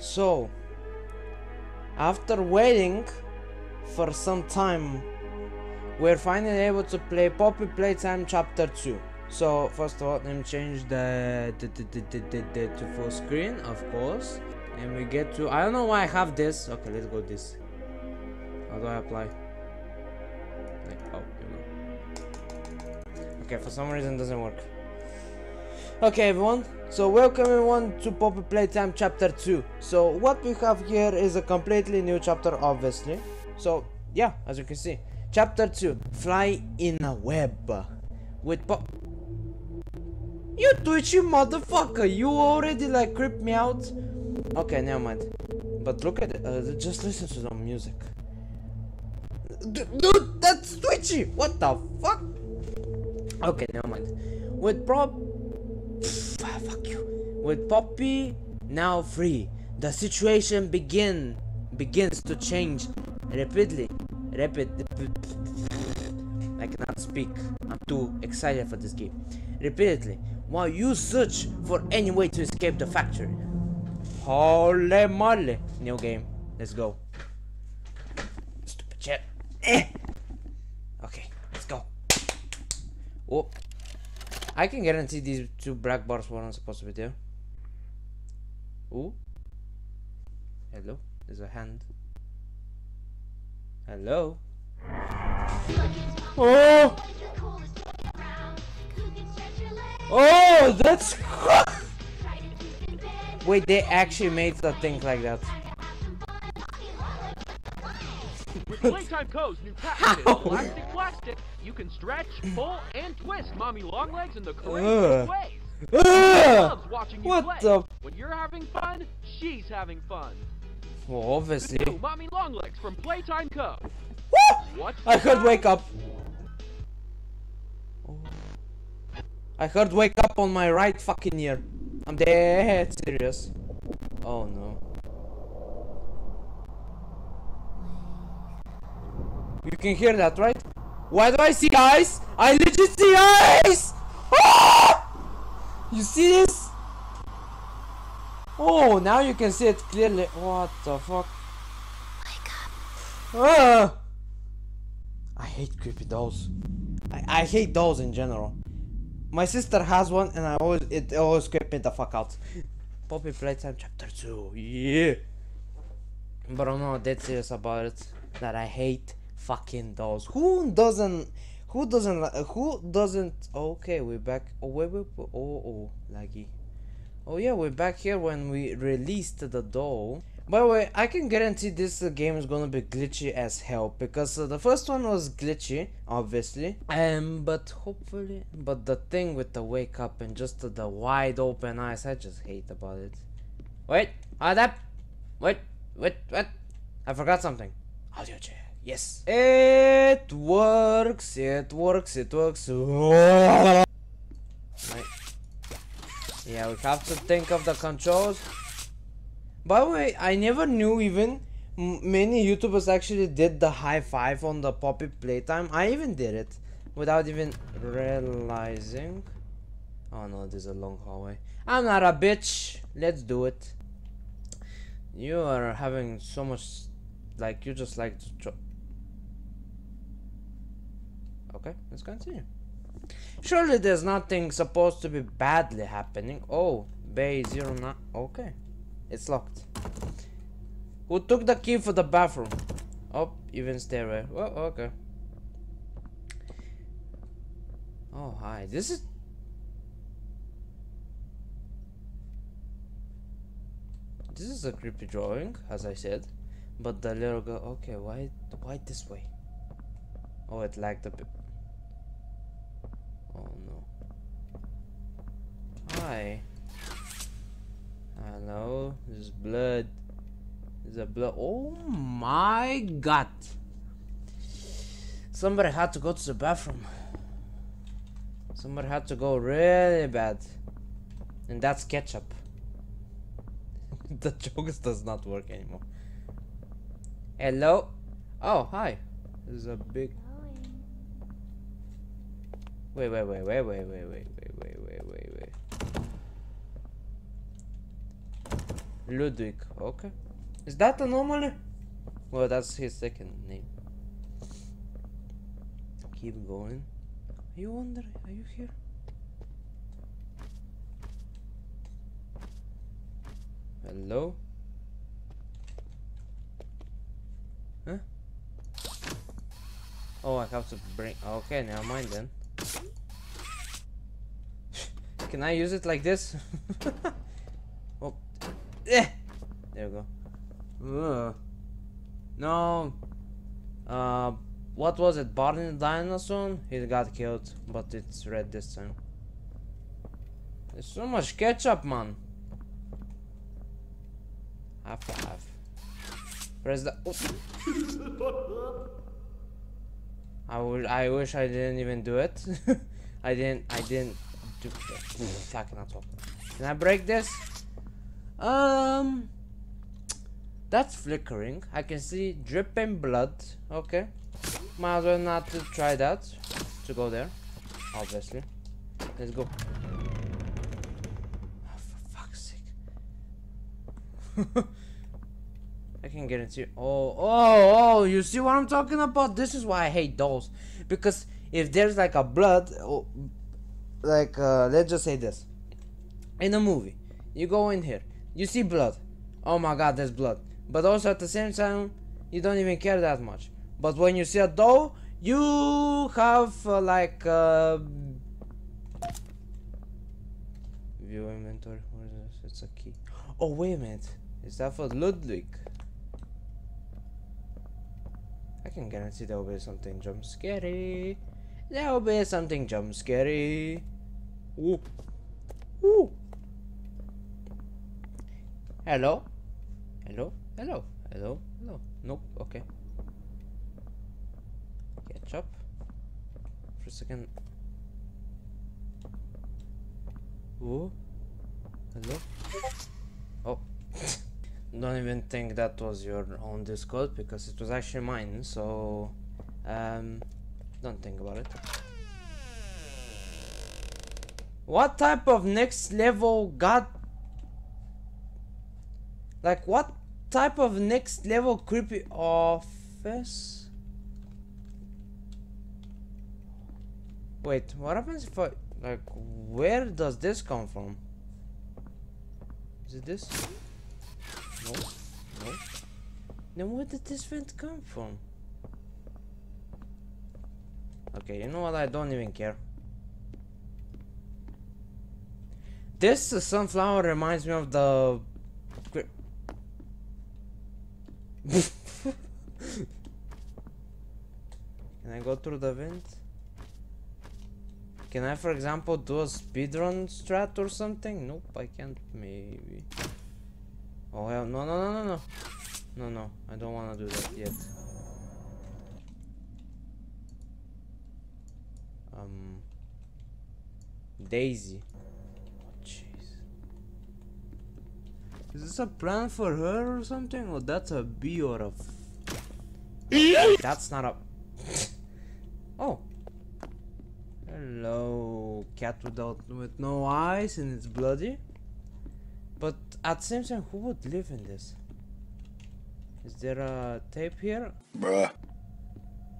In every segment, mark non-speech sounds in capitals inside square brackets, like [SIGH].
So, after waiting for some time, we're finally able to play Poppy Playtime Chapter 2. So, first of all, let me change the, the, the, the, to full screen, of course. And we get to, I don't know why I have this. Okay, let's go this. How do I apply? Like, oh, we go. Okay, for some reason it doesn't work. Okay everyone, so welcome everyone to Poppy Playtime Chapter 2. So what we have here is a completely new chapter obviously. So yeah, as you can see. Chapter 2, Fly in a Web. With Pop... You twitchy motherfucker, you already like creeped me out. Okay, never mind. But look at it, uh, just listen to the music. D dude, that's twitchy! What the fuck? Okay, never mind. With prop Ah, fuck you. With Poppy now free, the situation begin begins to change rapidly. Rapid. I cannot speak. I'm too excited for this game. Repeatedly, while you search for any way to escape the factory. Holy moly! New game. Let's go. Stupid chat. Eh. Okay, let's go. Oh. I can guarantee these two black bars weren't supposed to be there. Ooh. Hello? There's a hand. Hello? Oh! Oh, that's... [LAUGHS] Wait, they actually made the thing like that. With Playtime Co.'s new patented? Elastic Plastic, you can stretch, pull, and twist Mommy Longlegs in the craziest ways. Ugh! watching you What play. the- When you're having fun, she's having fun. Well, obviously. New Mommy Longlegs from Playtime Co. Woo! I heard that? wake up. Oh. I heard wake up on my right fucking ear. I'm dead serious. Oh no. You can hear that, right? Why do I see eyes? I legit see eyes! Ah! You see this? Oh, now you can see it clearly. What the fuck? Wake up. Ah! I hate creepy dolls. I, I hate dolls in general. My sister has one and I always it always creep me the fuck out. Poppy Playtime Chapter 2, yeah. But I'm not dead serious about it. That I hate fucking dolls. Who doesn't who doesn't who doesn't okay we're back oh wait wait, oh oh laggy. Oh yeah, we're back here when we released the doll. By the way, I can guarantee this uh, game is gonna be glitchy as hell because uh, the first one was glitchy, obviously. Um, but hopefully, but the thing with the wake up and just the wide open eyes, I just hate about it. Wait, hold up. Wait, wait, what? I forgot something. Audio check. Yes. It works. It works. It works. Right. Yeah, we have to think of the controls. By the way, I never knew even many YouTubers actually did the high five on the Poppy Playtime. I even did it without even realizing. Oh no, there's a long hallway. I'm not a bitch. Let's do it. You are having so much, like you just like to. Okay, let's continue. Surely there's nothing supposed to be badly happening. Oh, Bay zero nine. Okay, it's locked. Who took the key for the bathroom? Oh, even stairway. Oh, okay. Oh, hi. This is. This is a creepy drawing, as I said. But the little girl. Okay, why? Why this way? Oh, it lagged a bit. Oh no. Hi. Hello. There's blood. There's a blood. Oh my god. Somebody had to go to the bathroom. Somebody had to go really bad. And that's ketchup. [LAUGHS] the jokes does not work anymore. Hello? Oh, hi. There's a big. Wait, wait, wait, wait, wait, wait, wait, wait, wait, wait, wait, wait. Ludwig. Okay. Is that anomaly? Well, that's his second name. Keep going. Are you wondering? Are you here? Hello? Huh? Oh, I have to bring. Okay, never mind then. Can I use it like this? [LAUGHS] oh, eh. There we go. Ugh. No. Uh, what was it? Barney the dinosaur? He got killed, but it's red this time. There's so much ketchup, man. Half to half. Press the. Oh. [LAUGHS] I would. I wish I didn't even do it. [LAUGHS] I didn't. I didn't do. Fucking. Can I break this? Um. That's flickering. I can see dripping blood. Okay. Might as well not to try that. To go there. Obviously. Let's go. Oh, for fuck's sake. [LAUGHS] I can get into Oh, oh, oh! You see what I'm talking about? This is why I hate dolls. Because if there's like a blood, oh, like uh, let's just say this, in a movie, you go in here, you see blood. Oh my God, there's blood. But also at the same time, you don't even care that much. But when you see a doll, you have uh, like uh, view inventory. What is this? It's a key. Oh wait a minute. Is that for Ludwig? I can guarantee there will be something jump scary. There will be something jump scary. Ooh. Ooh. Hello? Hello? Hello? Hello? Hello? Nope, okay. Catch up. For a second. Ooh. Hello? Oh. [LAUGHS] don't even think that was your own Discord because it was actually mine, so um, don't think about it. What type of next level god... like what type of next level creepy office? Wait, what happens if I like where does this come from? Is it this? No. No. Then where did this vent come from? Okay, you know what? I don't even care. This uh, sunflower reminds me of the... [LAUGHS] Can I go through the vent? Can I, for example, do a speedrun strat or something? Nope, I can't. Maybe. Oh hell, no, no, no, no, no. No, no, I don't want to do that yet. Um, Daisy. Jeez. Is this a plan for her or something? Or that's a B or a [LAUGHS] That's not a... [LAUGHS] oh. Hello, cat without with no eyes and it's bloody. But at the same time, who would live in this? Is there a tape here? Bruh.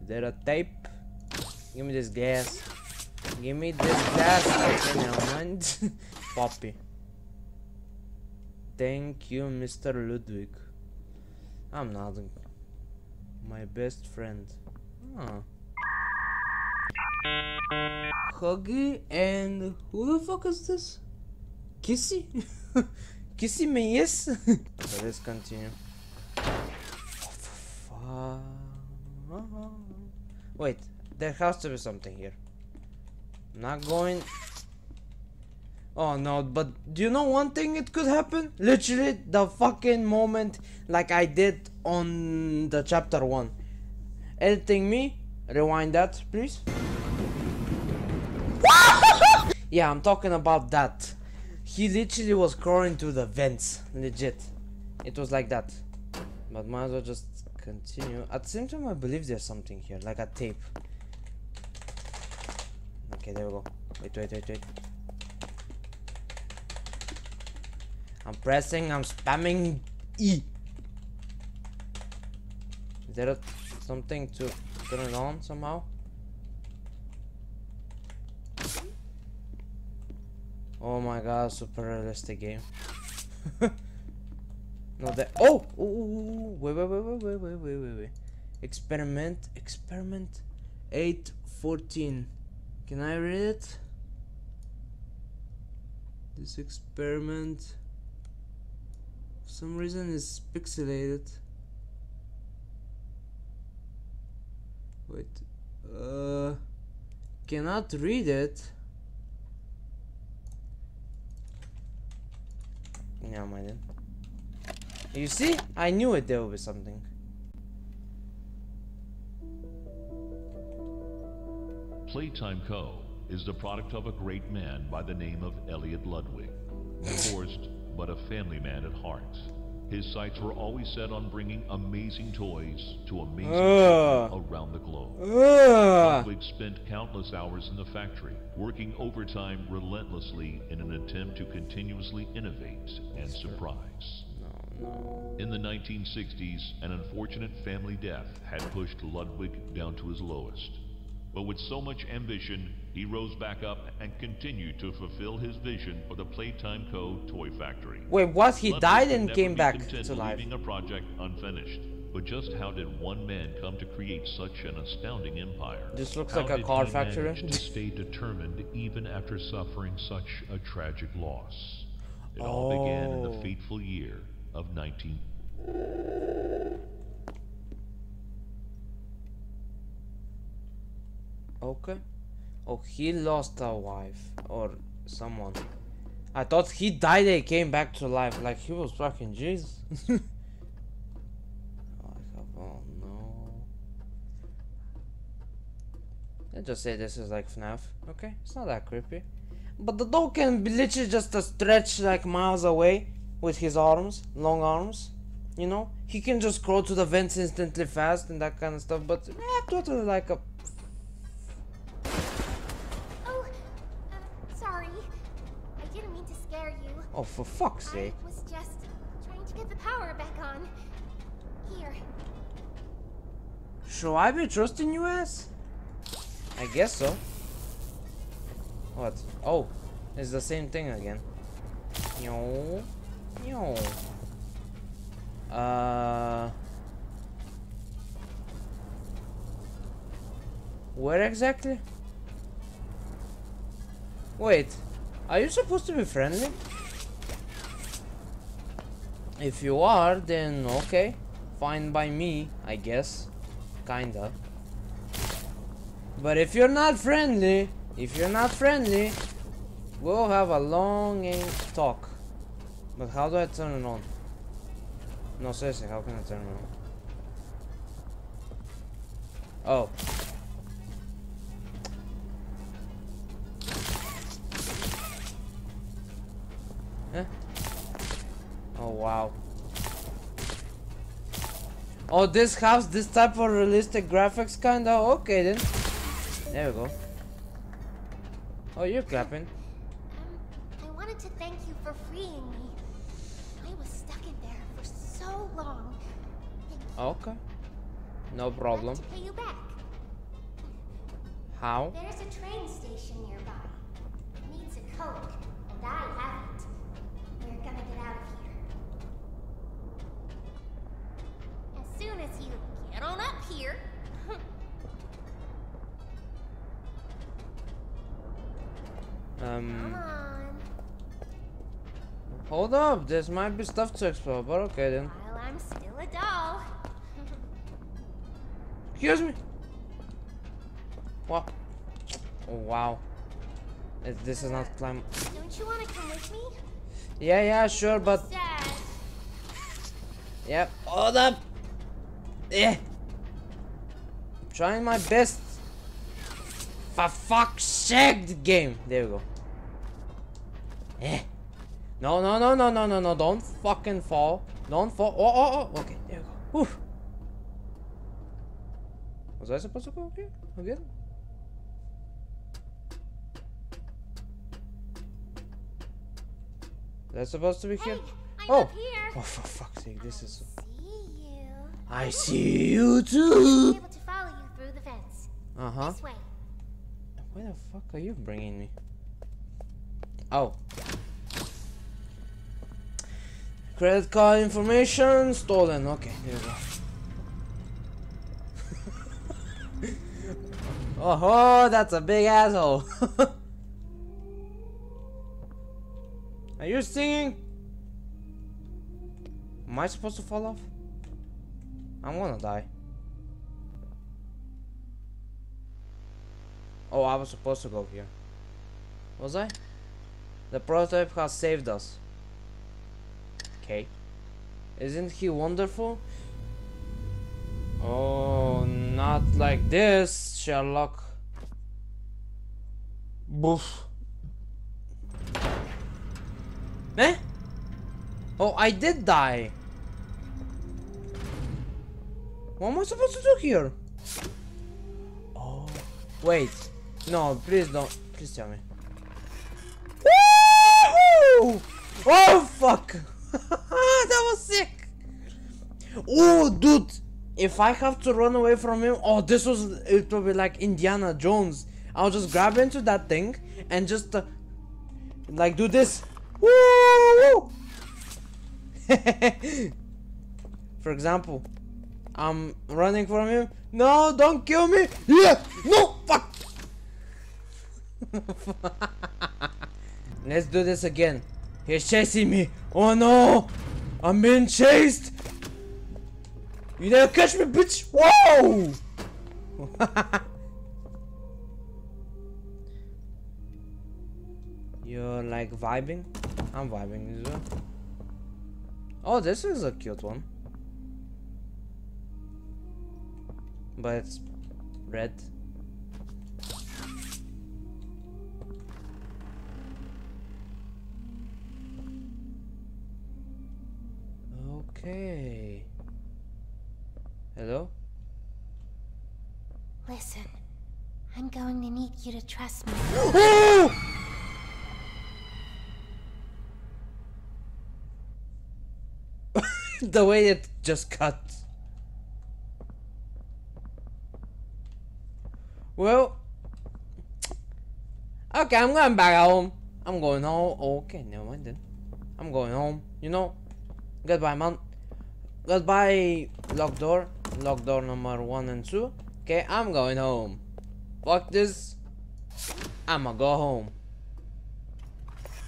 Is there a tape? Give me this gas. Give me this gas. Okay, never mind. [LAUGHS] Poppy. Thank you, Mr. Ludwig. I'm not my best friend. Huh. Huggy and who the fuck is this? Kissy? [LAUGHS] [LAUGHS] Kissy me, yes? so let's continue. Wait, there has to be something here. not going. Oh no, but do you know one thing it could happen? Literally the fucking moment like I did on the chapter 1. Editing me, rewind that please. [LAUGHS] yeah, I'm talking about that. He literally was crawling through the vents, legit. It was like that. But might as well just continue. At the same time, I believe there's something here, like a tape. Okay, there we go. Wait, wait, wait, wait. I'm pressing, I'm spamming E. Is there a, something to turn it on somehow? Oh my god, super realistic game. [LAUGHS] no, that. Oh! Ooh, wait, wait, wait, wait, wait, wait, wait, wait. Experiment, experiment 814. Can I read it? This experiment for some reason is pixelated. Wait, uh, cannot read it. Yeah, mind it. You see? I knew it there would be something. Playtime Co. is the product of a great man by the name of Elliot Ludwig. [LAUGHS] Divorced, but a family man at heart. His sights were always set on bringing amazing toys to amazing children around the globe. Ugh. Ludwig spent countless hours in the factory, working overtime relentlessly in an attempt to continuously innovate and surprise. In the 1960s, an unfortunate family death had pushed Ludwig down to his lowest. But with so much ambition, he rose back up and continued to fulfill his vision for the Playtime Co. toy factory. Wait, what? He Ludwig died and came back to life. leaving a project unfinished. But just how did one man come to create such an astounding empire? This looks How like a did car he factory. manage to stay determined even after suffering such a tragic loss. It all began in Oh. the fateful year of 19. Okay. Oh, he lost a wife or someone. I thought he died and came back to life. Like he was fucking Jesus. [LAUGHS] Oh no. Let's just say this is like FNAF. Okay, it's not that creepy. But the dog can be literally just stretch like miles away with his arms, long arms. You know, he can just crawl to the vents instantly fast and that kind of stuff. But eh, totally like a Oh, for fuck's I sake. was just trying to get the power back on. Here. Should I be trusting you ass? I guess so. What? Oh, it's the same thing again. Yo. Yo. Uh. Where exactly? Wait, are you supposed to be friendly? If you are, then okay. Fine by me, I guess. Kinda. But if you're not friendly, if you're not friendly, we'll have a long talk. But how do I turn it on? No, seriously, how can I turn it on? Oh. Oh wow. Oh, this has this type of realistic graphics, kinda. Okay then. There we go. Oh, you're clapping. Um, I wanted to thank you for freeing me. I was stuck in there for so long. Thank you. Okay. No problem. pay you back. How? There's a train station nearby. It needs a code, and I have it. We're gonna get out of here. As soon as you get on up here. Um, hold up. There might be stuff to explore, but okay then. While I'm still a doll. Excuse me. What? Oh wow. It- This is not climb. Don't you want to come with me? Yeah, yeah, sure, but. Yep. Hold up. Yeah. Trying my best. For fuck's sake, the game. There we go. Eh. No, no, no, no, no, no, no. Don't fucking fall. Don't fall. Oh, oh, oh. Okay, there we go. Whew. Was I supposed to go here? Again? That's supposed to be here? Hey, I'm Oh! here. Oh, for fuck's sake, this is... I see you too! able to follow you through the fence. Uh-huh. This way. Where the fuck are you bringing me? Oh. Credit card information stolen. Okay, there we go. [LAUGHS] oh, ho, that's a big asshole. [LAUGHS] are you singing? Am I supposed to fall off? I'm gonna die. Oh, I was supposed to go here. Was I? The prototype has saved us. Okay. Isn't he wonderful? Oh, not like this, Sherlock. Boof. Eh? Oh, I did die. What am I supposed to do here? Oh, wait. No, please don't. Please tell me. Woohoo! Oh fuck! [LAUGHS] that was sick. Oh, dude! If I have to run away from him, oh, this was it will be like Indiana Jones. I'll just grab into that thing and just uh, like do this. Woo! [LAUGHS] For example, I'm running from him. No, don't kill me! Yeah! No! Fuck! [LAUGHS] Let's do this again. He's chasing me. Oh no! I'm being chased! You never catch me, bitch! Whoa! [LAUGHS] You're like vibing? I'm vibing as well. Oh, this is a cute one. But it's red. Okay. Hello? Listen, I'm going to need you to trust me. [GASPS] Oh! [LAUGHS] the way it just cut. Well, okay, I'm going back home. I'm going home. Okay, never mind then. I'm going home. You know. Goodbye, man. Goodbye, lock door. Lock door number one and two. Okay, I'm going home. Fuck this. I'ma go home.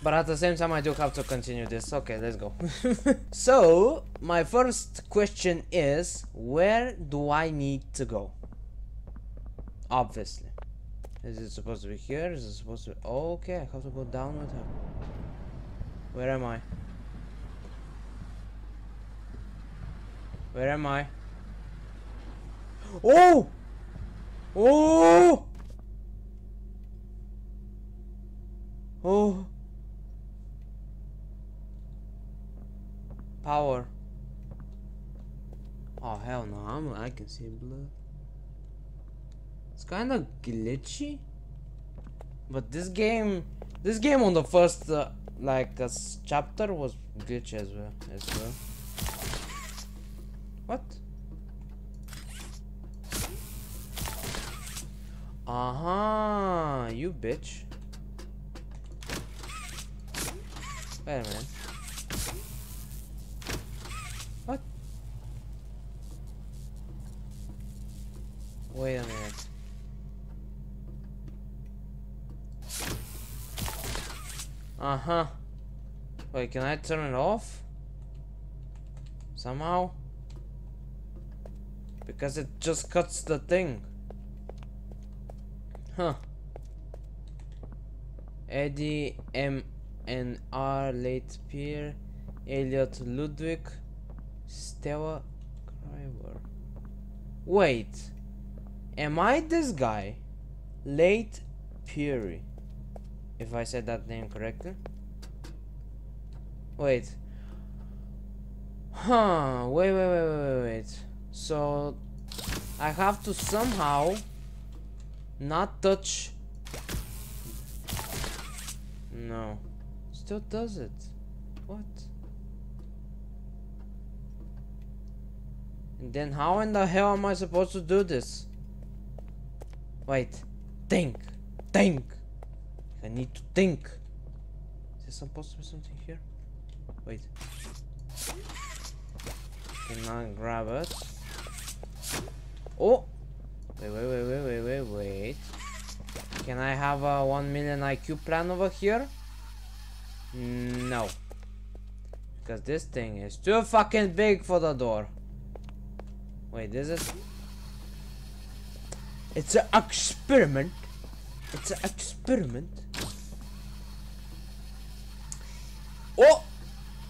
But at the same time, I do have to continue this. Okay, let's go. [LAUGHS] so, my first question is, where do I need to go? Obviously. Is it supposed to be here? Is it supposed to be... Okay, I have to go down with her. Where am I? Where am I? Oh! Oh! Oh! Power. Oh hell no, I'm, I can see blood. It's kind of glitchy. But this game, this game on the first uh, like uh, chapter was glitchy as well. As well. What? Uh huh, you bitch. Wait a minute. What? Wait a minute. Uh huh. Wait, can I turn it off? Somehow? Because it just cuts the thing. Huh. Eddie M. N. R. late Pierre Elliot Ludwig Stella Greyber. Wait. Am I this guy? Late Pierre. If I said that name correctly. Wait. Huh. Wait, wait, wait, wait, wait. So I have to somehow not touch. No. Still does it. What? And then how in the hell am I supposed to do this? Wait. Think. Think. I need to think. Is there to be something here? Wait. Can I grab it? Oh! Wait, wait, wait, wait, wait, wait, wait. Can I have a 1 million IQ plan over here? No. Because this thing is too fucking big for the door. Wait, this is... It's an experiment. It's an experiment. Oh!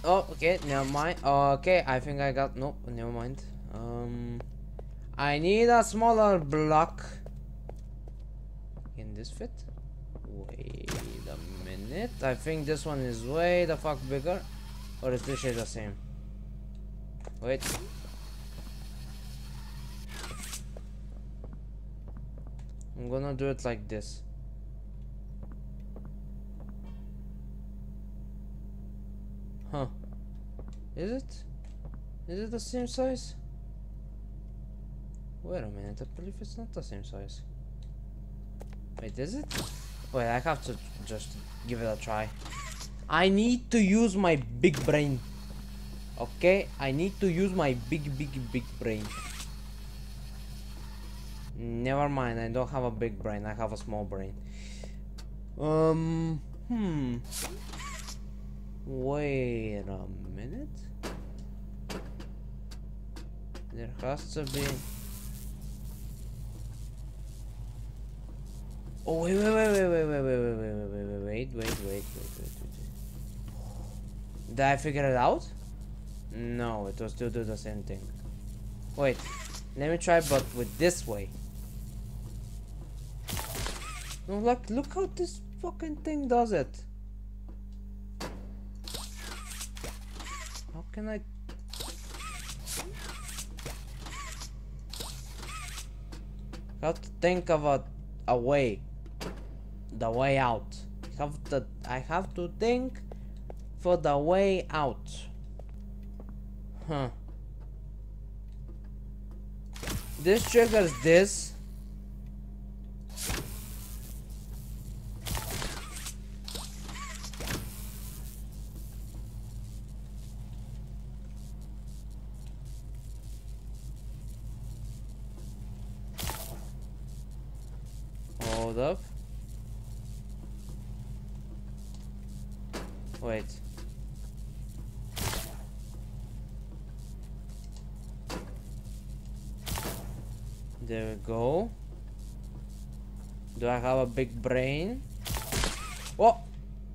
Oh, okay, never mind. Okay, I think I got... No, never mind. Um... I need a smaller block. Can this fit? Wait a minute. I think this one is way the fuck bigger. Or is this the same? Wait. I'm gonna do it like this. Huh. Is it? Is it the same size? Wait a minute, I believe it's not the same size. Wait, is it? Wait, I have to just give it a try. I need to use my big brain. Okay, I need to use my big, big, big brain. Never mind, I don't have a big brain, I have a small brain. Um, hmm. Wait a minute. There has to be... Oh wait wait wait wait wait wait wait wait wait wait wait wait wait wait wait wait wait Did I figure it out? No, it was still do the same thing. Wait, let me try but with this way. Look, look how this fucking thing does it. Can I have to think of a, a way. The way out. Have to I have to think for the way out. Huh. This triggers this hold up Wait. There we go. Do I have a big brain? What?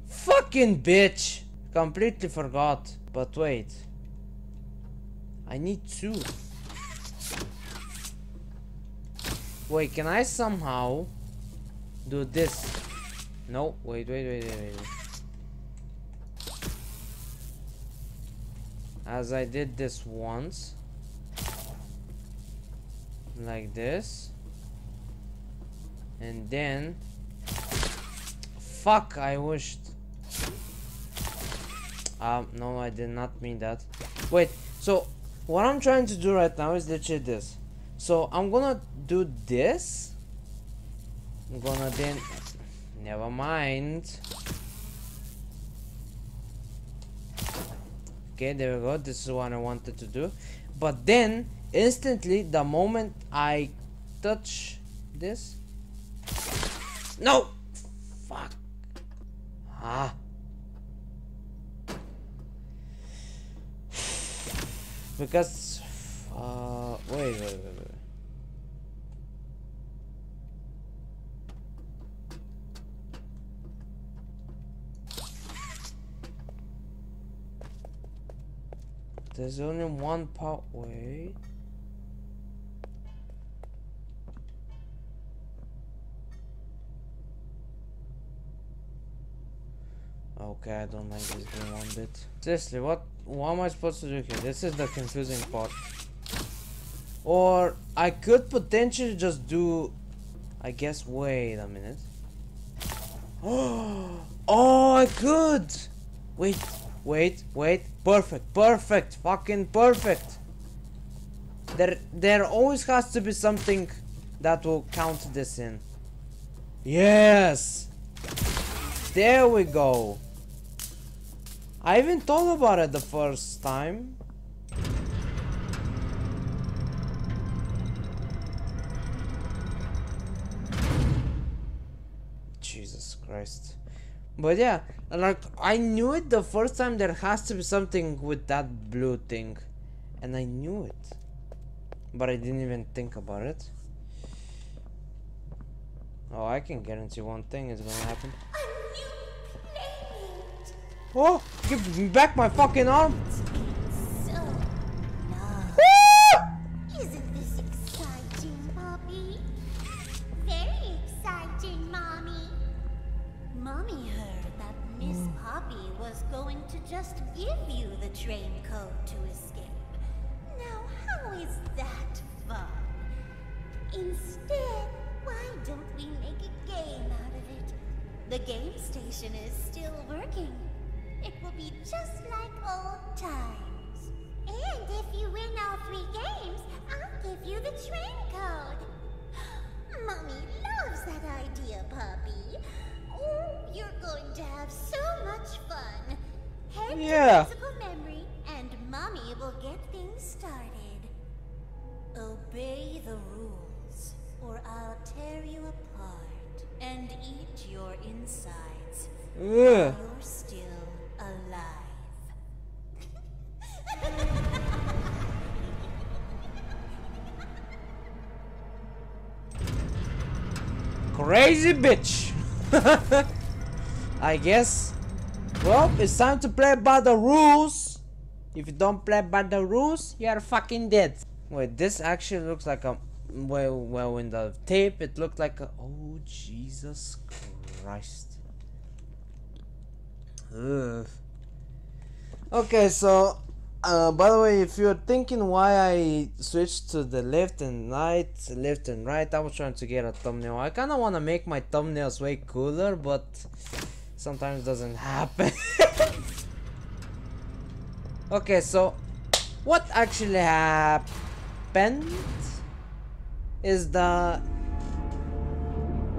Fucking bitch! Completely forgot. But wait. I need two. Wait, can I somehow do this? No, wait, wait, wait, wait, wait. as I did this once like this and then fuck I wished um no I did not mean that wait so what I'm trying to do right now is literally this so I'm gonna do this gonna then never mind. Okay there we go. This is what I wanted to do. But then instantly the moment I touch this. No! Fuck. Ah. [SIGHS] Because uh wait wait wait wait There's only one pathway. Okay, I don't like this game one bit. Seriously, what what am I supposed to do here? This is the confusing part. Or I could potentially just do I guess wait a minute. [GASPS] Oh I could! Wait, Wait, wait. Perfect, perfect, fucking perfect. There, there always has to be something that will count this in. Yes! There we go. I even thought about it the first time. But yeah, like I knew it the first time there has to be something with that blue thing. And I knew it. But I didn't even think about it. Oh, I can guarantee one thing is gonna happen. A new playmate. Oh, give me back my fucking arm! So long. Ah! Isn't this exciting, Poppy? Very exciting, Mommy. Mommy heard that Miss Poppy was going to just give you the train code to escape. Now, how is that fun? Instead, why don't we make a game out of it? The game station is still working. It will be just like old times. And if you win all three games, I'll give you the train code. [GASPS] Mommy loves that idea, Poppy. You're going to have so much fun. Head Yeah. to musical memory, and Mommy will get things started. Obey the rules, or I'll tear you apart and eat your insides. Ugh. You're still alive. Crazy bitch! [LAUGHS] I guess. Well, it's time to play by the rules. If you don't play by the rules, you're fucking dead. Wait, this actually looks like a. Well, well, in the tape, it looked like a. Oh, Jesus Christ. Ugh. Okay, so. Uh, by the way, if you're thinking why I switched to the left and right, left and right, I was trying to get a thumbnail. I kind of want to make my thumbnails way cooler, but sometimes doesn't happen. [LAUGHS] okay, so what actually happened is the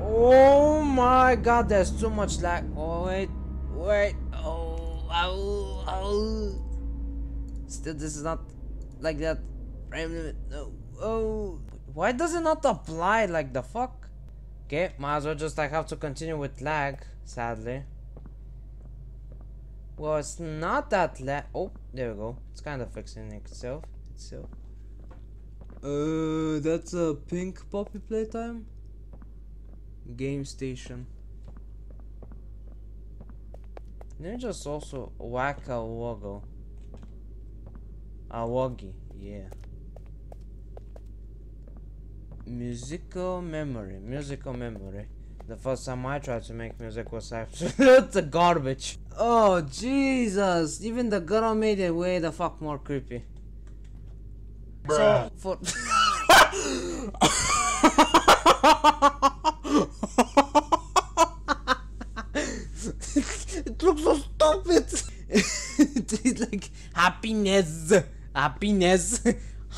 oh my god, there's too much lag. Oh wait, wait, oh, oh, oh. Still, this is not like that. Frame limit. No. Oh. Why does it not apply like the fuck? Okay, might as well just like have to continue with lag, sadly. Well, it's not that lag. Oh, there we go. It's kind of fixing itself. Itself. Uh, that's a pink poppy playtime. Game station. Let me just also whack a logo. Awagi, yeah. Musical memory, musical memory. The first time I tried to make music was absolute [LAUGHS] garbage. Oh Jesus! Even the girl made it way the fuck more creepy. So for [LAUGHS] it looks so stupid. it's like happiness, happiness,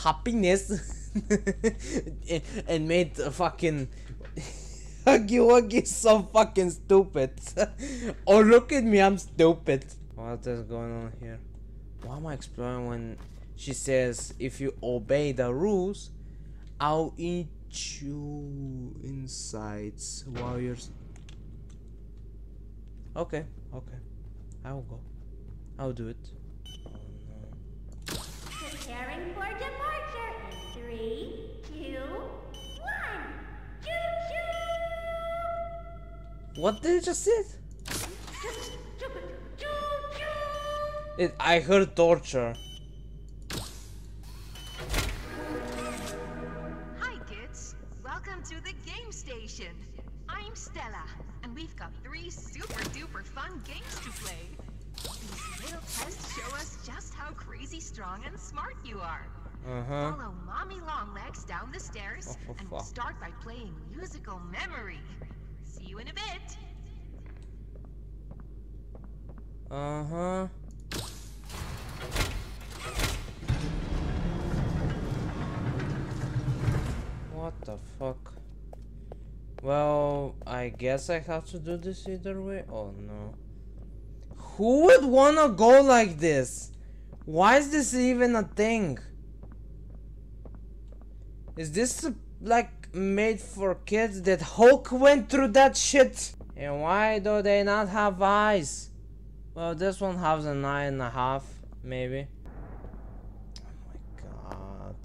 happiness, [LAUGHS] and- made a fucking [LAUGHS] Huggy Wuggy so fucking stupid. [LAUGHS] oh look at me, I'm stupid. What is going on here? Why am I exploring when she says if you obey the rules, I'll eat you insides while you're. Okay, okay, I will go. I'll do it. Oh no. Preparing for. Three, two, one. Choo What did it just say? It, I heard torture. Hi, kids. Welcome to the game station. I'm Stella, and we've got three super duper fun games to play. These little tests show us just how crazy strong and smart you are. Uh-huh. Follow Mommy Longlegs down the stairs, oh, and we'll start by playing musical memory. See you in a bit. Uh-huh. What the fuck? Well, I guess I have to do this either way. Oh no. Who would wanna go like this? Why is this even a thing? Is this like made for kids that Hulk went through that shit? And why do they not have eyes? Well, this one has an eye and a half, maybe. Oh my god.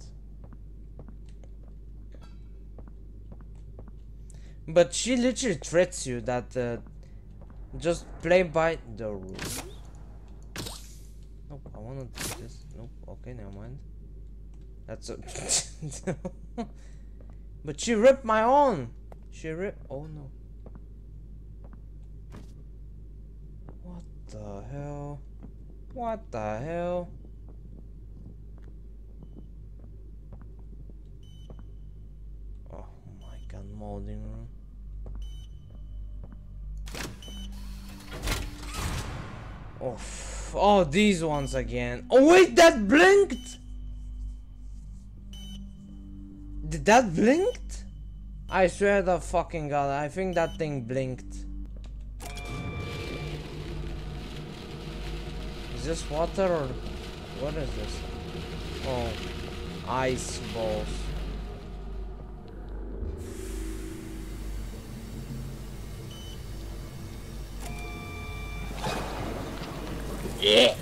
But she literally threats you that uh, just play by the rules. Nope, I wanna do this. Nope, okay, never mind. That's a. [LAUGHS] but she ripped my own! She ripped. Oh no. What the hell? What the hell? Oh my god, molding room. Oh, oh, these ones again. Oh wait, that blinked! Did that blinked? I swear the fucking god, I think that thing blinked. Is this water or what is this? Oh, ice balls. Yeah.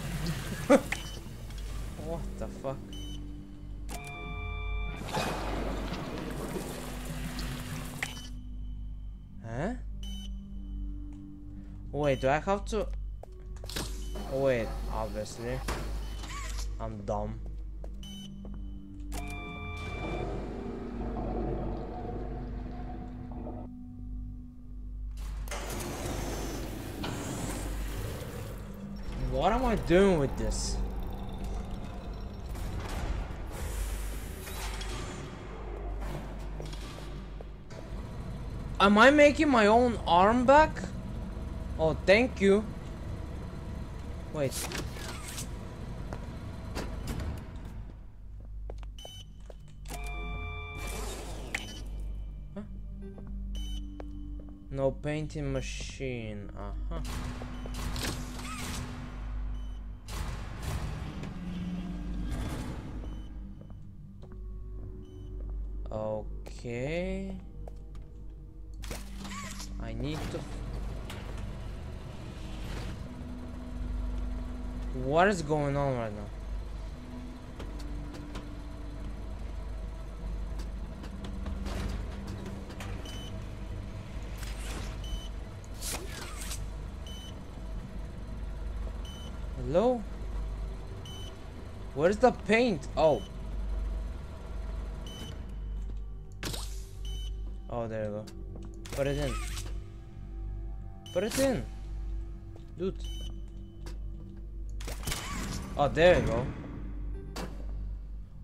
Do I have to? Wait, obviously. I'm dumb. What am I doing with this? Am I making my own arm back? Oh, thank you. Wait. No painting machine. Uh-huh. What is going on right now? Hello? Where's the paint? Oh. Oh, there you go. Put it in. Put it in. Dude. Oh, there you go.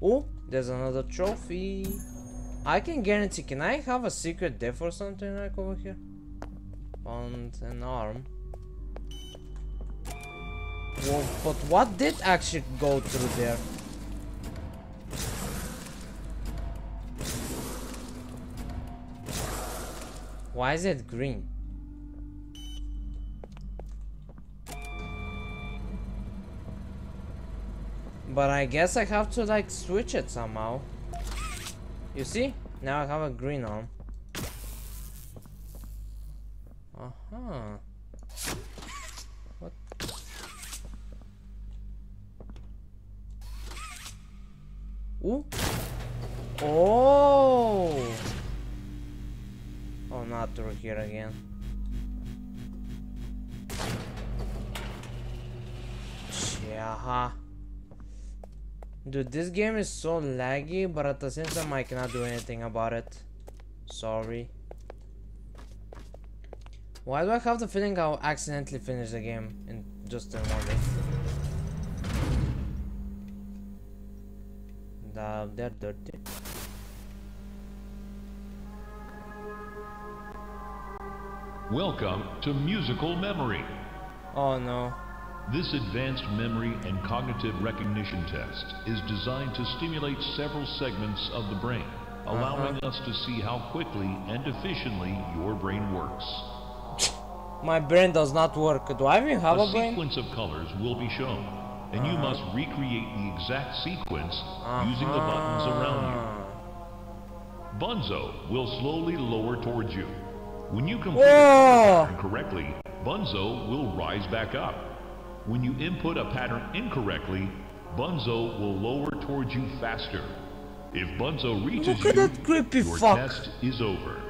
Oh, there's another trophy. I can guarantee. Can I have a secret death or something like over here? Found an arm. But what did actually go through there? Why is it green? But I guess I have to like switch it somehow. You see? Now I have a green arm. Uh-huh. What? Ooh. Oh! Oh, not through here again. Yeah. Dude, this game is so laggy, but at the same time I cannot do anything about it. Sorry. Why do I have the feeling I'll accidentally finish the game in just in one day? The, they're dirty. Welcome to Musical Memory. Oh no. This advanced memory and cognitive recognition test is designed to stimulate several segments of the brain. Uh-huh. allowing us to see how quickly and efficiently your brain works. My brain does not work. Do I even have A a brain? sequence of colors will be shown, and you uh-huh. must recreate the exact sequence uh-huh. using the buttons around you. Bunzo will slowly lower towards you. When you complete a pattern correctly, Bunzo will rise back up. When you input a pattern incorrectly, Bunzo will lower towards you faster. If Bunzo reaches Look at you, that creepy your fuck. test is over.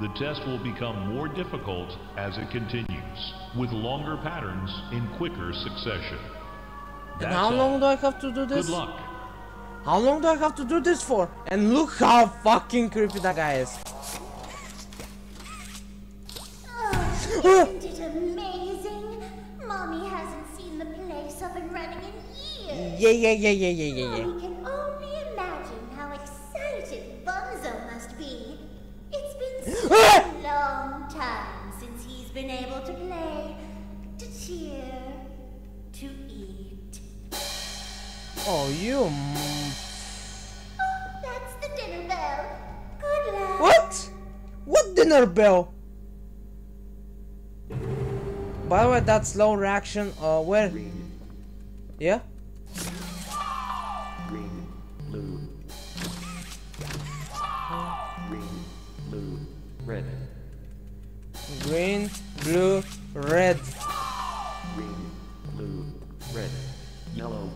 The test will become more difficult as it continues, with longer patterns in quicker succession. And That's how all. long do I have to do this? Good luck. How long do I have to do this for? And look how fucking creepy that guy is. Oh, oh! Yeah, yeah, yeah, yeah, yeah, yeah, yeah. Mommy can only imagine how excited Bunzo must be. It's been [GASPS] such a long time since he's been able to play, to cheer, to eat. Oh, you. Oh, that's the dinner bell. Good luck. What? What dinner bell? By the way, that slow reaction, uh, where? Yeah? Red. Green, blue, red. Green, blue, red. Yellow,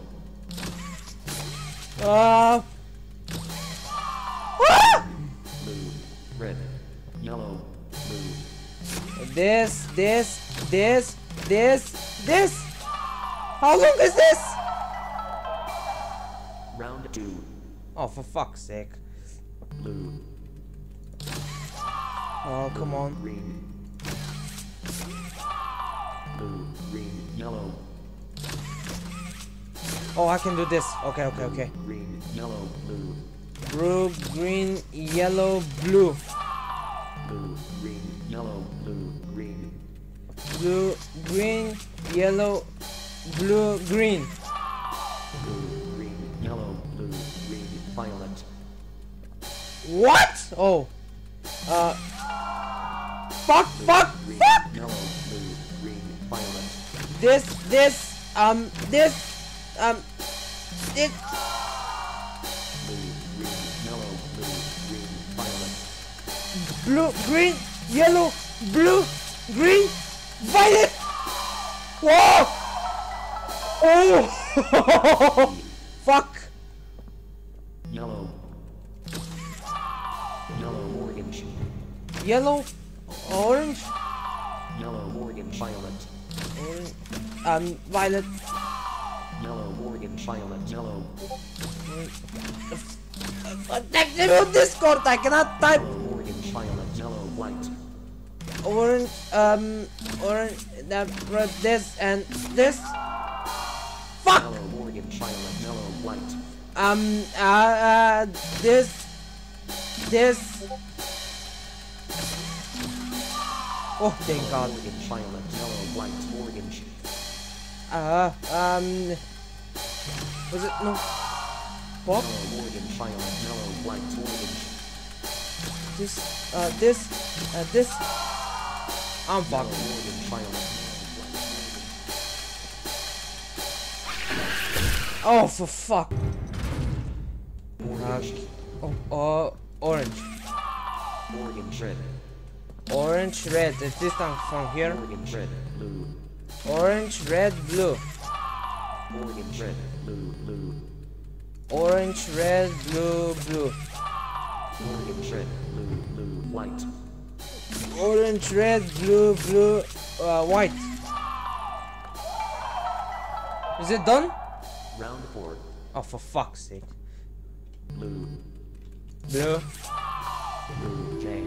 Uh. Ah! blue, red. Yellow, blue. This, this, this, this, this. How long is this? Round two, Oh, for fuck's sake. Oh, come on. green. Blue, green, yellow, Oh, I can do this. Okay, okay, okay. green, yellow, blue. Blue, green, yellow, blue. Blue, green, yellow, blue, green. Blue, green, yellow, blue, green. Blue, green, yellow, blue, green, violet. What? Oh. Uh. Fuck, fuck, Green, fuck! yellow, blue, green, violet. This, this, um, this, um, this. Blue, green, yellow, blue, green, violet. Blue, green, yellow, blue, green, violet! Whoa! Oh! [LAUGHS] fuck! Yellow. Yellow, orange. Yellow, orange, Yellow, orange, violet. orange, um, violet. Yellow, orange, violet, yellow. Contact me on Discord, I cannot type Yellow, orange, violet, yellow, white. orange, um, orange, that, red, this, and this. Fuck! Yellow, orange, violet, yellow, white. Um, uh, uh, this, this. Oh, thank God. Orange, violet, yellow, white, orange. Uh, um, was it, no, what? Yellow, orange, violet, yellow, white, orange. This, uh, this, uh, this. I'm Yellow, orange. Oh, for fuck. Orange, Oh, uh, orange. orange. Orange, red. Is this time from here? Orange, red, blue. Orange, red, blue. Orange, red, blue, blue. Orange, red, blue, blue. Orange, red, blue, blue, white. Orange, red, blue, blue, uh, white. Is it done? Round four, Oh, for fuck's sake. blue, Blue. blue, J.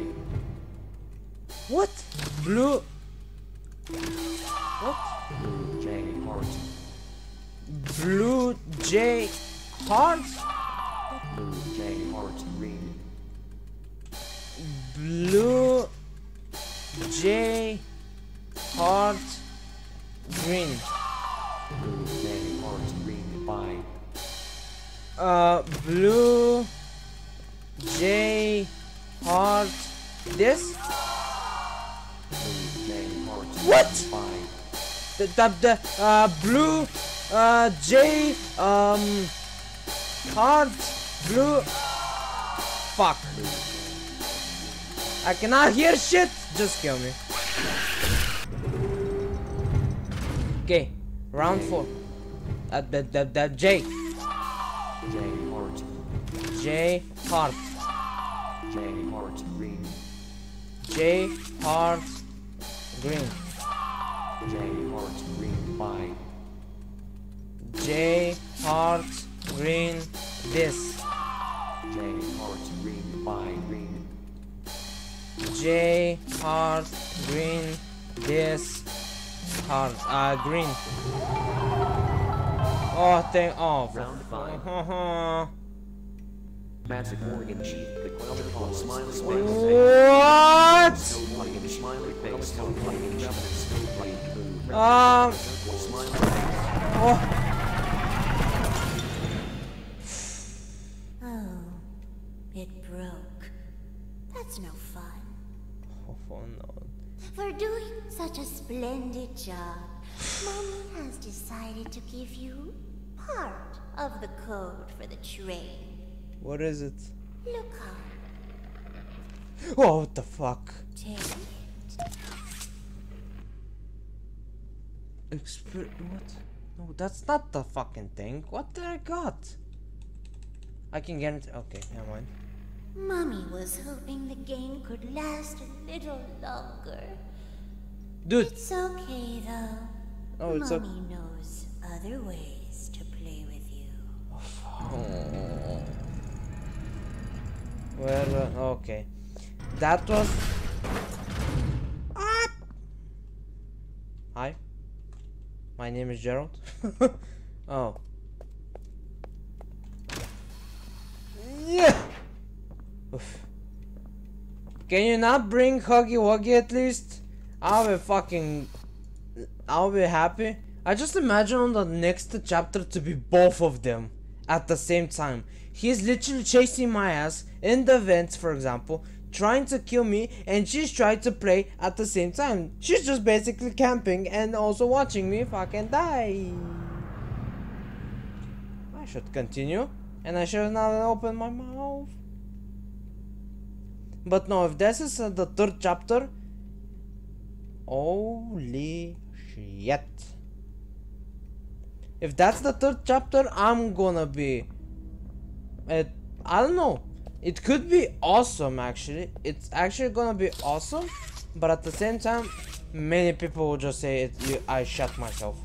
What? Blue. What? Blue, J, heart. Blue J heart? Blue, heart, green. Blue J heart green. Blue, J, heart, green. Uh, blue J heart this. What? Five. the the, the uh blue uh J um heart blue fuck I cannot hear shit just kill me okay round four uh, the, the, the J J heart. J heart J heart. Green. J heart green J heart. Green. Five. J heart green this J heart. Green. Five. Green. J heart green this heart uh green oh thank oh Round five. [LAUGHS] for- Magic Morgan Chief. The clown upon smiley face. what Snowflake. Smiley face. Snowflake. Snowflake. Blue. um oh Oh, it broke. That's no fun. oh no For doing such a splendid job, Mommy has decided to give you part of the code for the train. What is it Look up, oh what the fuck take. Exper what no that's not the fucking thing what did I got I can get it. okay never mind Mommy was hoping the game could last a little longer. dude It's okay though. oh it's okay Mommy knows other ways to play with you. Oh. Uh, okay. That was. Ah! Hi. My name is Gerald. [LAUGHS] oh. Yeah. Oof. Can you not bring Huggy Wuggy at least? I'll be fucking. I'll be happy. I just imagine on the next chapter to be both of them at the same time. He's literally chasing my ass in the vents, for example, trying to kill me, and she's trying to play at the same time. She's just basically camping and also watching me fucking die. I should continue, and I should not open my mouth. But no, if this is uh, the third chapter, holy shit. If that's the third chapter, I'm gonna be. It, I don't know. It could be awesome actually. It's actually gonna be awesome, but at the same time, many people will just say it. You, I shot myself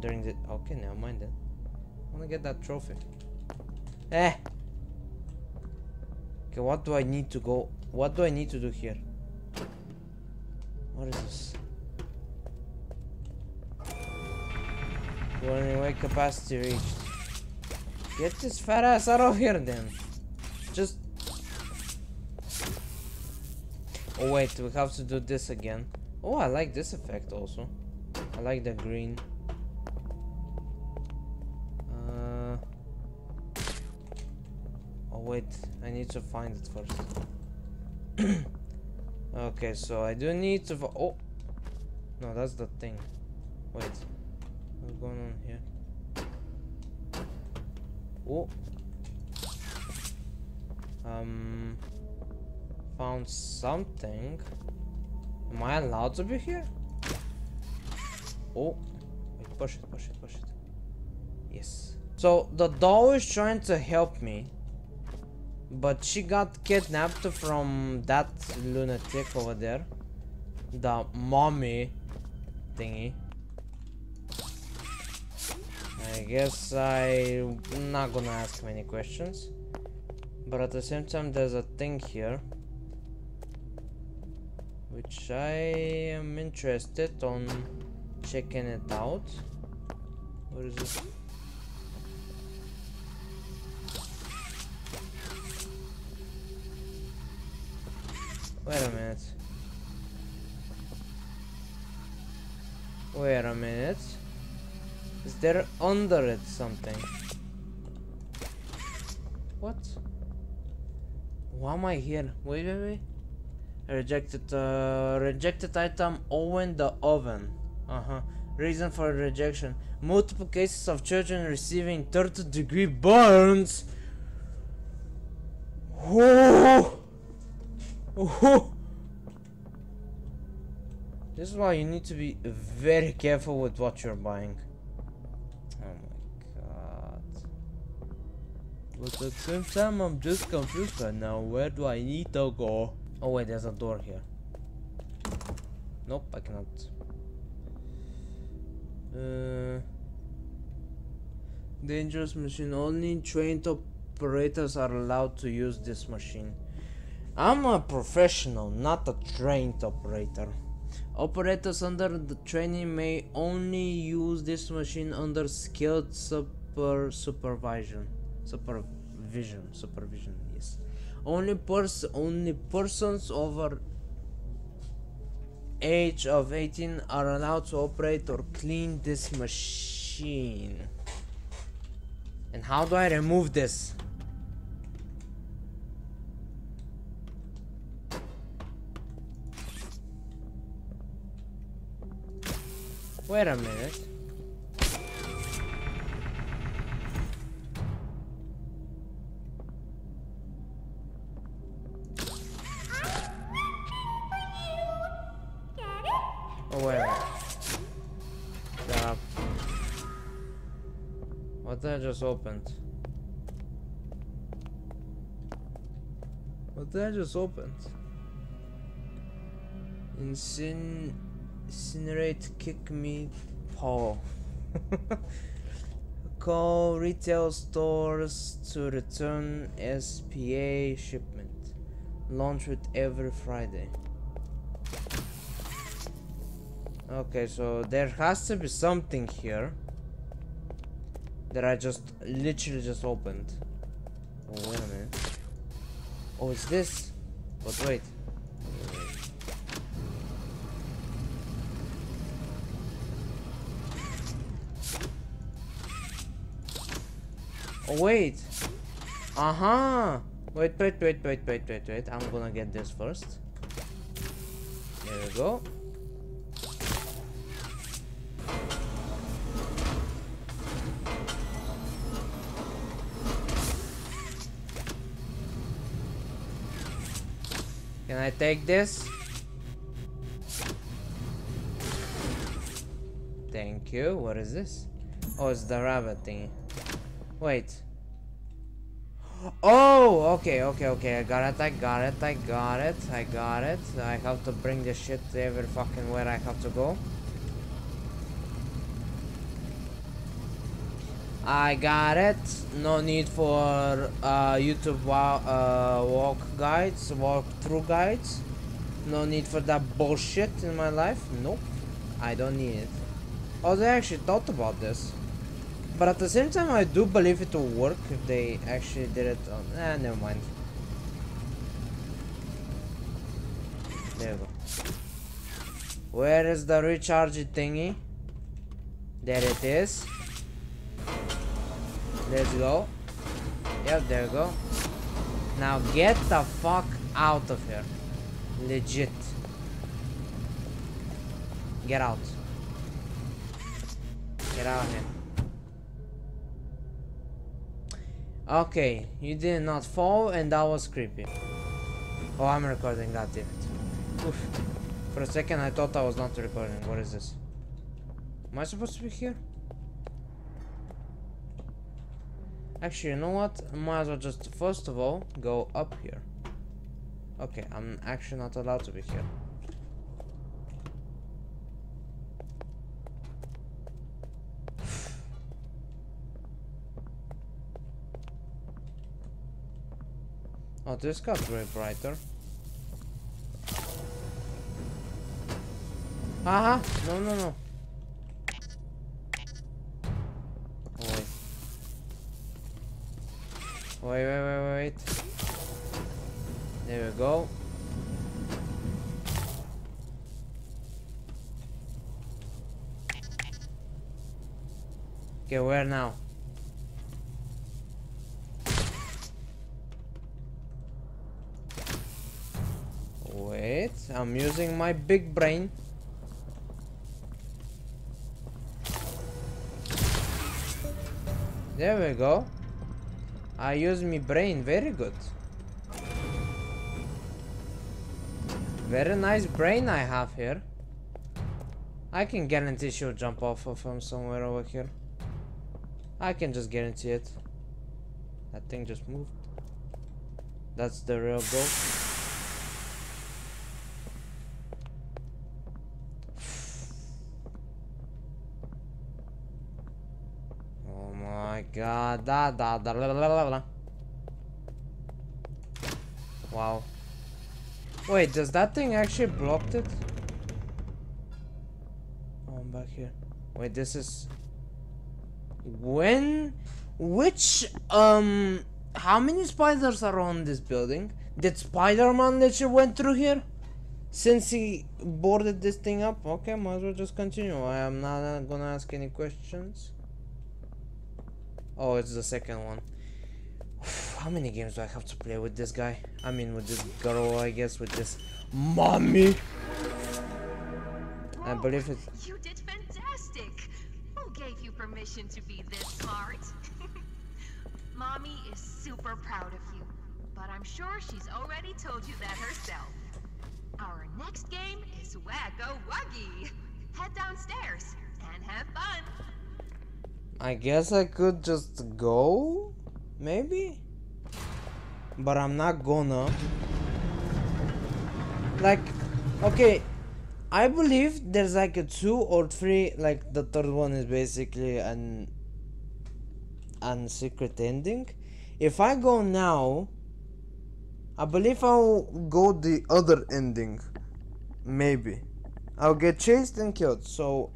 during the. Okay, never mind then. I wanna get that trophy. Eh. Okay, what do I need to go? What do I need to do here? What is this? Warning weight capacity reached. Get this fat ass out of here then. Just. Oh wait, we have to do this again. Oh, I like this effect also. I like the green. Uh. Oh wait, I need to find it first. [CLEARS THROAT] okay, so I do need to. Oh, no, that's the thing. Wait. What's going on here? Oh. Um. Found something. Am I allowed to be here? Oh. Wait, push it, push it, push it. Yes. So the doll is trying to help me. But she got kidnapped from that lunatic over there. The mommy thingy. I guess I'm not gonna ask many questions. But at the same time, there's a thing here. Which I am interested on checking it out. What is this? Wait a minute. Wait a minute. Is there under it something? What? Why am I here? Wait, wait, wait. Rejected, uh, rejected item Owen the oven. Uh-huh. Reason for rejection. Multiple cases of children receiving 30 degree burns. Oh! Oh! This is why you need to be very careful with what you're buying. Oh my god. But at the same time, I'm just confused right now. Where do I need to go? Oh wait, there's a door here. Nope, I cannot. Uh, dangerous machine. Only trained operators are allowed to use this machine. I'm a professional, not a trained operator. Operators under the training may only use this machine under skilled super supervision. Supervision. Supervision, yes. Only pers only persons over age of 18 are allowed to operate or clean this machine. And how do I remove this? Wait a minute. A minute. Shut. What I just opened? What I just opened? Incin incinerate kick me paw. [LAUGHS] Call retail stores to return SPA shipment. Launch with every Friday. Okay, so there has to be something here that I just literally just opened. Oh, wait a minute. Oh, it's this. But wait. Oh, wait. Uh-huh. Wait, wait, wait, wait, wait, wait, wait. I'm gonna get this first. There we go. Can I take this? Thank you. What is this? Oh, it's the rabbit thing. Wait. Oh, okay, okay, okay. I got it, I got it, I got it, I got it. I have to bring this shit every fucking where I have to go. I got it. No need for uh, YouTube wa uh, walk guides, walk through guides. No need for that bullshit in my life. Nope. I don't need it. Oh, they actually thought about this. But at the same time, I do believe it will work if they actually did it on... Eh, never mind. There we go. Where is the recharge thingy? There it is. Let's go. Yep, there we go. Now get the fuck out of here. Legit. Get out. Get out of here. Okay, you did not fall and that was creepy. Oh, I'm recording, god damn it. Oof. For a second I thought I was not recording. What is this? Am I supposed to be here? Actually, you know what? Might as well just, first of all, go up here. Okay, I'm actually not allowed to be here. [SIGHS] Oh, this got way brighter. Haha! No, no, no. Wait, wait, wait, wait. There we go. Okay, where now? Wait, I'm using my big brain. There we go. I use my brain very good. Very nice brain I have here. I can guarantee she'll jump off of from somewhere over here. I can just guarantee it. That thing just moved. That's the real goal. Oh my god. Da, da, da, la, la, la. Wow. Wait, does that thing actually blocked it? Oh, I'm back here. Wait, this is... When? Which, um... How many spiders are on this building? Did Spider-Man literally went through here? Since he boarded this thing up? Okay, might as well just continue. I am not uh, gonna ask any questions. Oh, it's the second one. [SIGHS] How many games do I have to play with this guy? I mean, with this girl, I guess, with this mommy. I believe it. You did fantastic. Who gave you permission to be this smart? [LAUGHS] Mommy is super proud of you, but I'm sure she's already told you that herself. Our next game is Wacko Wuggy. Head downstairs and have fun. I guess I could just go? Maybe? But I'm not gonna. Like, okay, I believe there's like a two or three, like the third one is basically an, an secret ending. If I go now, I believe I'll go the other ending. Maybe. I'll get chased and killed. So,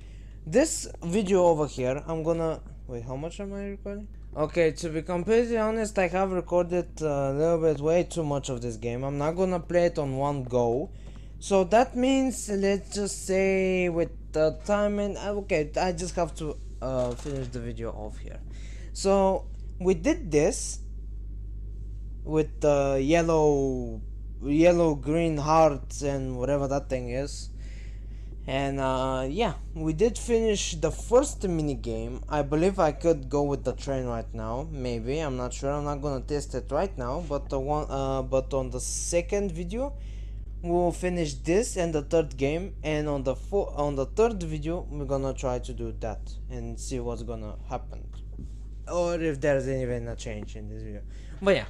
this video over here, I'm gonna wait. How much am I recording? Okay, to be completely honest, I have recorded a little bit way too much of this game. I'm not gonna play it on one go. So that means, let's just say, with the timing, uh, okay, I just have to uh, finish the video off here. So we did this with the yellow, yellow green hearts and whatever that thing is and uh, yeah we did finish the first mini game i believe i could go with the train right now maybe. I'm not sure. I'm not gonna test it right now. But the one uh, but on the second video we'll finish this and the third game. And on the four on the third video we're gonna try to do that and see what's gonna happen. Or if there's even a change in this video. But yeah.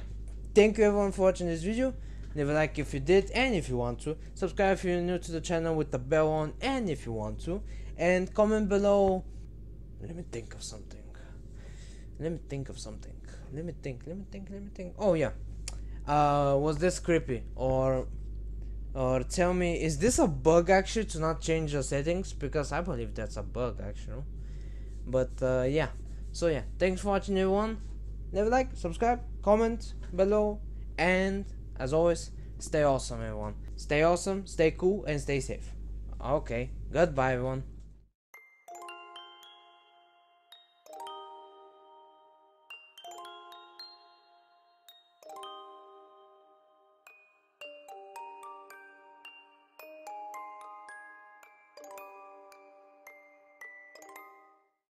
Thank you everyone for watching this video leave a like if you did and if you want to. Subscribe if you're new to the channel with the bell on and if you want to. And comment below. Let me think of something. Let me think of something. Let me think let me think let me think. Oh yeah. Uh was this creepy? Or or tell me is this a bug actually to not change the settings? Because i believe that's a bug actually. But uh yeah. So yeah. Thanks for watching everyone. Leave a like subscribe comment below and as always, stay awesome, everyone. Stay awesome, stay cool, and stay safe. Okay, goodbye, everyone.